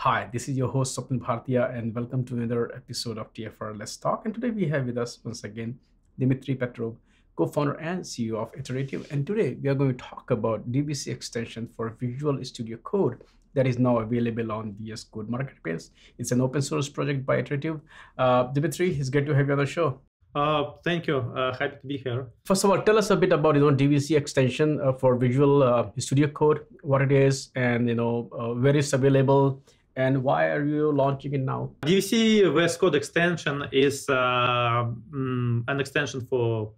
Hi, this is your host Swapnil Bhartiya, and welcome to another episode of TFiR Let's Talk. And today we have with us once again Dmitry Petrov, co-founder and CEO of Iterative. And today we are going to talk about DVC extension for Visual Studio Code that is now available on VS Code Marketplace. It's an open source project by Iterative. Uh, Dimitri, it's great to have you on the show. Uh, thank you. Uh, happy to be here. First of all, tell us a bit about you know DVC extension uh, for Visual uh, Studio Code, what it is, and you know uh, where it's available, and why are you launching it now? DVC VS Code extension is uh, mm, an extension for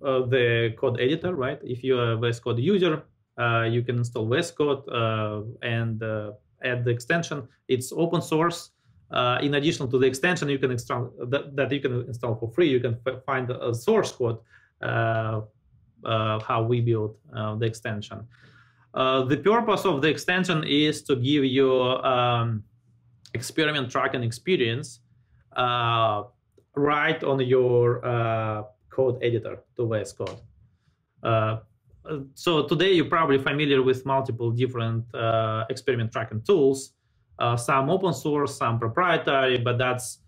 the code editor, right? If you're a VS Code user, you can install VS Code and add the extension. It's open source uh, in addition to the extension you can install that, that you can install for free, you can find a source code uh, uh, how we build uh, the extension. Uh, the purpose of the extension is to give you um, experiment tracking experience uh, right on your code editor to VS Code. so today you're probably familiar with multiple different experiment tracking tools uh, some open source, some proprietary, but that's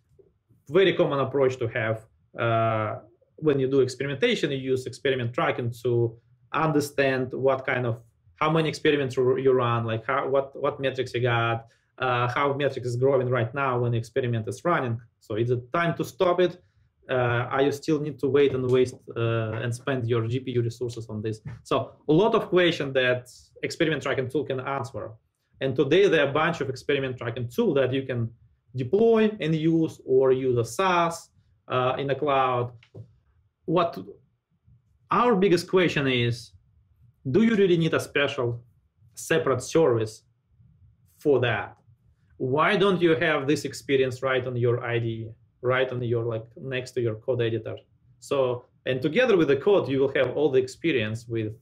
very common approach to have uh, when you do experimentation. You use experiment tracking to understand what kind of how many experiments you run, like how what what metrics you got, uh, how metrics is growing right now when the experiment is running. So is it time to stop it? Uh, are you still need to wait and waste uh, and spend your GPU resources on this? So a lot of questions that experiment tracking tool can answer. And today there are a bunch of experiment tracking tool that you can deploy and use or use a SaaS uh, in the cloud. What our biggest question is, do you really need a special separate service for that? Why don't you have this experience right on your IDE, right on your like next to your code editor? So, and together with the code, you will have all the experience with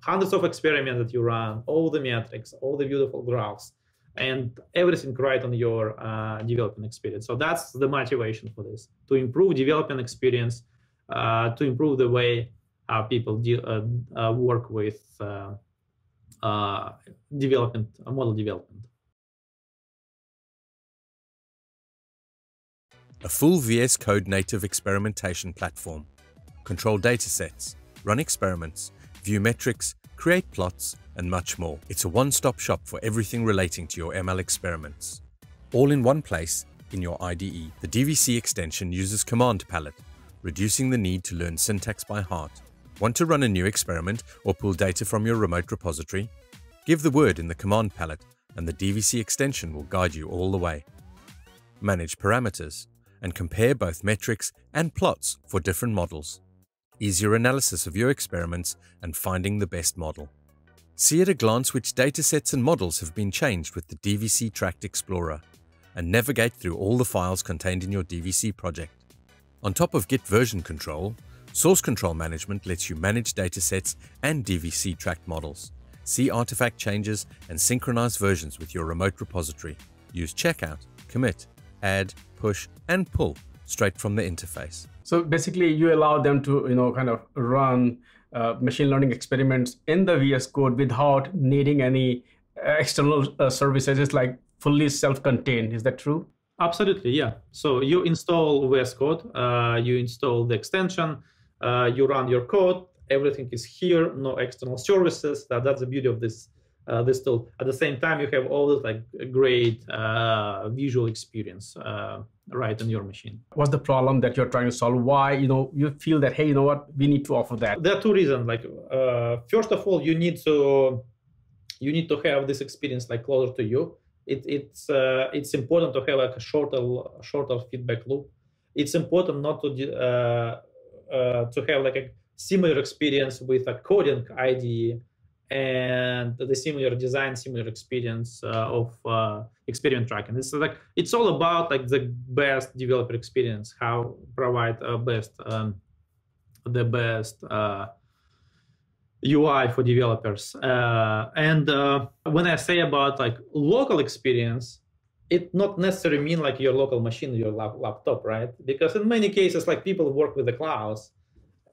hundreds of experiments that you run, all the metrics, all the beautiful graphs, and everything right on your uh, development experience. So that's the motivation for this, to improve development experience, uh, to improve the way how people de- uh, uh work with uh, uh, development, model development. A full VS Code native experimentation platform. Control datasets, run experiments, view metrics, create plots, and much more. It's a one-stop shop for everything relating to your ML experiments. All in one place, in your IDE. The DVC extension uses Command Palette, reducing the need to learn syntax by heart. Want to run a new experiment or pull data from your remote repository? Give the word in the Command Palette and the DVC extension will guide you all the way. Manage parameters and compare both metrics and plots for different models easier analysis of your experiments, and finding the best model. See at a glance which datasets and models have been changed with the DVC Tracked Explorer, and navigate through all the files contained in your DVC project. On top of Git version control, Source Control Management lets you manage datasets and DVC tracked models, see artifact changes, and synchronize versions with your remote repository. Use checkout, commit, add, push, and pull straight from the interface. So basically, you allow them to you know kind of run uh, machine learning experiments in the VS Code without needing any uh, external uh, services. It's like fully self-contained. Is that true? Absolutely, yeah. So you install VS Code, uh, you install the extension, uh, you run your code. Everything is here, no external services. That, that's the beauty of this uh, this tool. At the same time, you have all this like great uh, visual experience uh, right on your machine. What's the problem that you're trying to solve? Why you know you feel that hey, you know what, we need to offer that? There are two reasons. Like uh, first of all, you need to you need to have this experience like closer to you. It, it's uh, it's important to have like a shorter shorter feedback loop. It's important not to uh, to have like a similar experience with a coding IDE and the similar design, similar experience uh, of uh, experiment tracking. It's like it's all about like the best developer experience, how provide uh, best um, the best UI uh, for developers. Uh, and uh, when I say about like local experience, it not necessarily mean like your local machine, your lap- laptop, right? Because in many cases, like people work with the clouds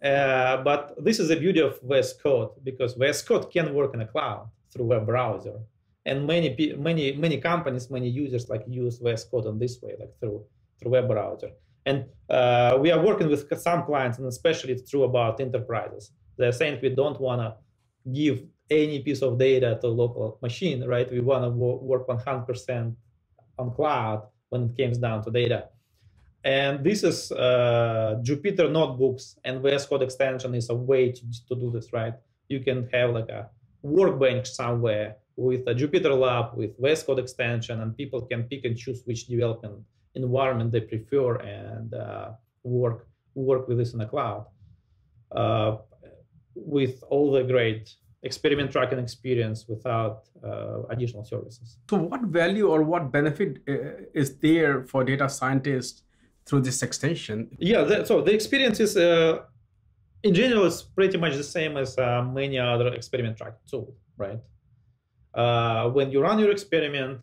uh, but this is the beauty of VS Code because VS Code can work in a cloud through web browser. and many many many companies, many users like use VS Code in this way, like through through web browser. And uh, we are working with some clients, and especially it's true about enterprises. They're saying we don't want to give any piece of data to local machine, right? We want to work 100% on cloud when it comes down to data. And this is uh, Jupyter notebooks and VS Code extension is a way to, to do this, right? You can have like a workbench somewhere with a Jupyter lab with VS Code extension, and people can pick and choose which development environment they prefer and uh, work work with this in the cloud uh, with all the great experiment tracking experience without uh, additional services. So, what value or what benefit uh, is there for data scientists through this extension? Yeah, the, so the experience is, uh, in general, is pretty much the same as uh, many other experiment tracking tool, right? Uh, when you run your experiment,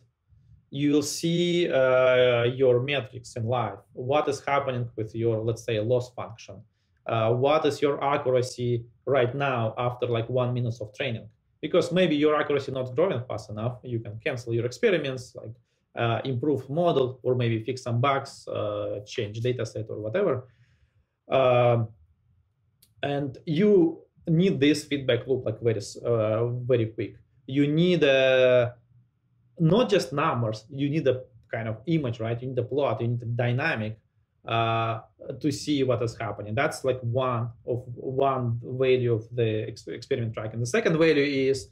you will see uh, your metrics in live. What is happening with your, let's say, loss function? Uh, what is your accuracy right now after like one minute of training? Because maybe your accuracy not growing fast enough. You can cancel your experiments, like uh, improve model, or maybe fix some bugs, uh, change data set, or whatever. Um, and you need this feedback loop like very, uh, very quick you need a, not just numbers, you need a kind of image, right? You need a plot, you need a dynamic uh, to see what is happening. That's like one of one value of the experiment tracking. The second value is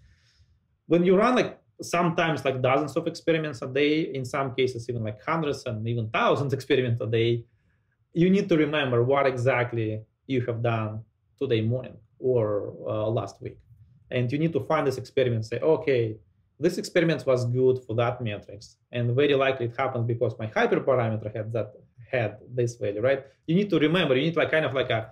when you run like sometimes like dozens of experiments a day, in some cases even like hundreds and even thousands experiments a day, you need to remember what exactly you have done today morning or uh, last week and you need to find this experiment say okay this experiment was good for that matrix and very likely it happens because my hyperparameter had that had this value right? You need to remember you need like kind of like a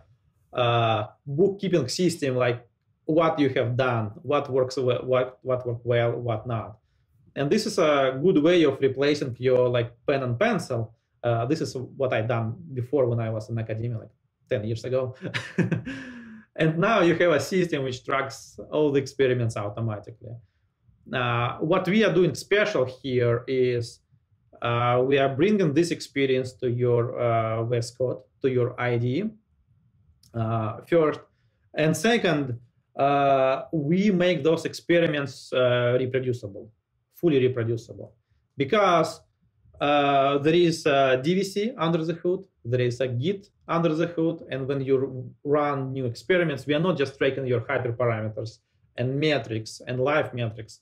uh, bookkeeping system like what you have done what works well, what what worked well what not. And this is a good way of replacing your like pen and pencil. Uh, this is what i done before when i was in academia like 10 years ago. And now you have a system which tracks all the experiments automatically. Uh, what we are doing special here is uh, we are bringing this experience to your uh, VS Code, to your IDE uh, first. And second, uh, we make those experiments uh, reproducible, fully reproducible. Because uh, there is a DVC under the hood, there is a Git under the hood, and when you run new experiments, we are not just tracking your hyperparameters and metrics and live metrics.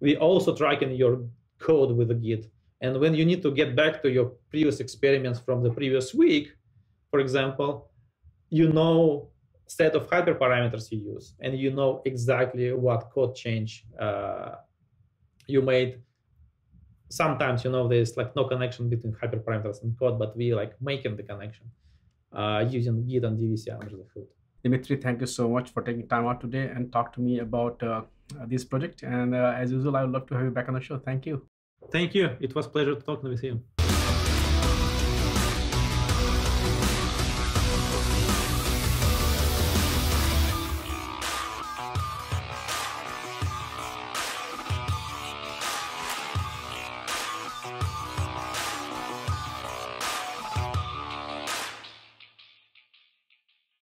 We also tracking your code with the Git. And when you need to get back to your previous experiments from the previous week, for example, you know set of hyperparameters you use, and you know exactly what code change uh, you made sometimes you know there's like no connection between hyperparameters and code, but we like making the connection uh, using Git and DVC under the hood. Dimitri, thank you so much for taking time out today and talk to me about uh, this project. And uh, as usual, I would love to have you back on the show. Thank you. Thank you. It was pleasure talking with you.